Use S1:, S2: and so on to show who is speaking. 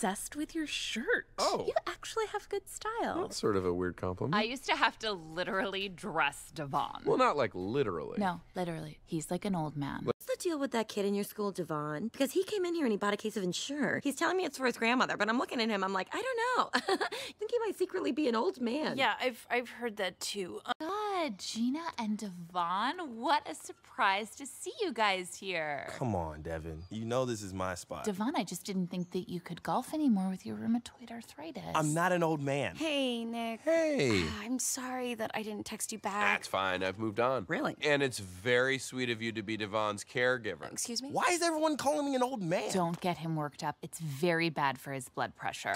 S1: obsessed with your shirt.
S2: Oh.
S1: You actually have good style.
S2: That's sort of a weird compliment.
S3: I used to have to literally dress Devon.
S2: well, not like literally.
S3: No, literally. He's like an old man.
S4: What's the deal with that kid in your school, Devon? Because he came in here and he bought a case of Ensure. He's telling me it's for his grandmother, but I'm looking at him, I'm like, I don't know. I think he might secretly be an old man.
S1: Yeah, I've I've heard that too. Um,
S3: God, Gina and Devon, what a surprise to see you guys here.
S5: Come on, Devon. You know this is my spot.
S3: Devon, I just didn't think that you could golf anymore with your rheumatoid arthritis.
S5: I'm not an old man.
S6: Hey, Nick.
S2: Hey.
S6: Ah, I'm sorry that I didn't text you back.
S2: That's fine. I've moved on.
S6: Really?
S2: And it's very sweet of you to be Devon's caregiver.
S6: Excuse me?
S5: Why is everyone calling me an old man?
S3: Don't get him worked up. It's very bad for his blood pressure.